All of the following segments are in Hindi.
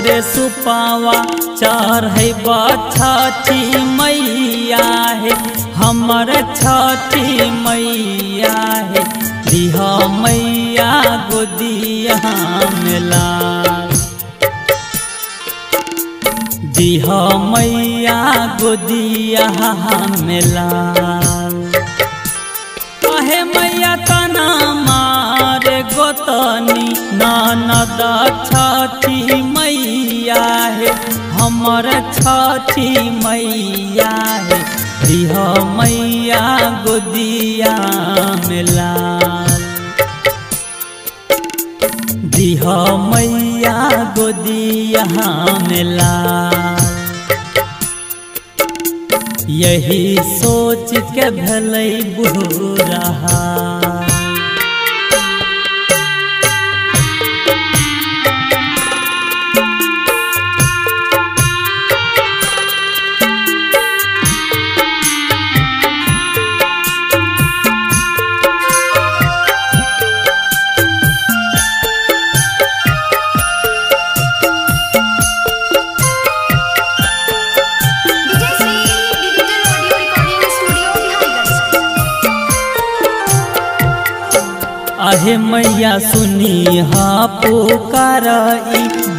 जोरे सुपावा चढ़ै छठी मैया है। हमर छठी मैया है। दिह मैया गोदिया मेला। दिह मैया गोदिया मेला। कहे मैया तना मारे गोतनी ननद छठी मैया है, हमर छठी मैया है। दिह मैया गोदिया मेला। दिह मैया गोदिया मेला। यही सोच के भले बुरा आहे मैया सुनी हा पुकार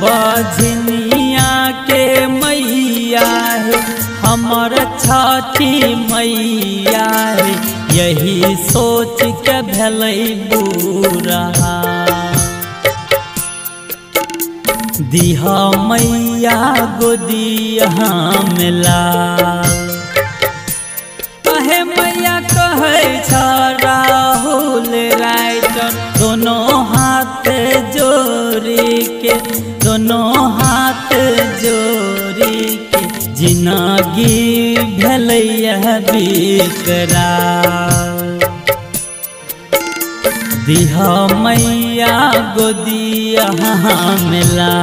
बजनिया के मैया हमर छठी मैया यही सोच के भले बुरा दिह मैया गोदिया मेला। कहे मैया कहे छ जिनगी भलैया बिकरा। दिह मैया गोदिया मिला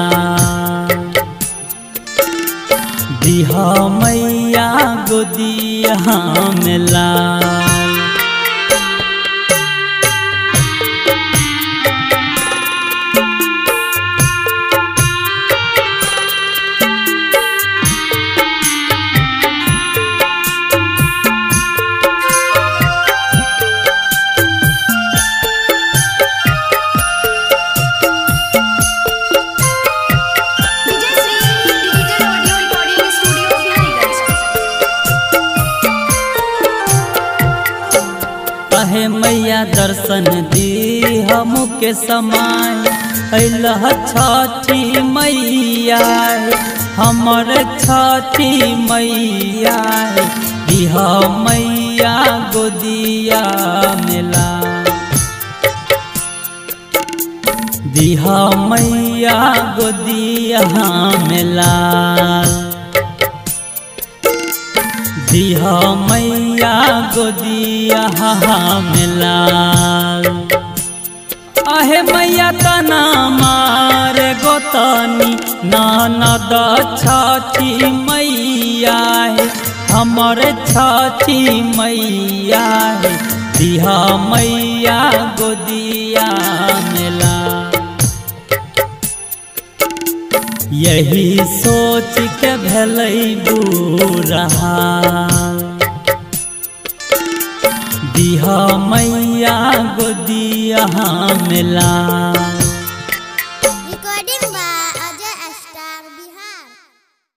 दिहा मैया गोदिया मेला मैया दर्शन दी हम के समय। अल्लाह छठी मैया, हमर छठी मैया। है दिह मैया गोदिया मेला। दिह मैया गोदिया मेला। दिह मैया गोदिया मेला। आहे मैया तना मार गोतनी ननद छठी मैया हमर छठी मैया है। मैया गोदिया यही सोच के भल बुरा दिह मैया गोदिया मेला।